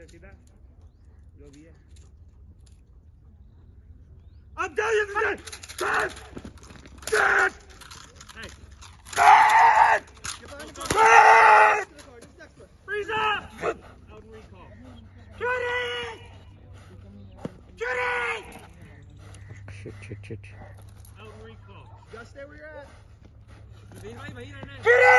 सीधा सीधा जो भी है अब जाइए Dead! Dead! Hey! Dead! Dead! Freeze up! Out and recall. Judy! Judy! Shit, shit, shit. Out and recall. Just stay where you're at. Judy!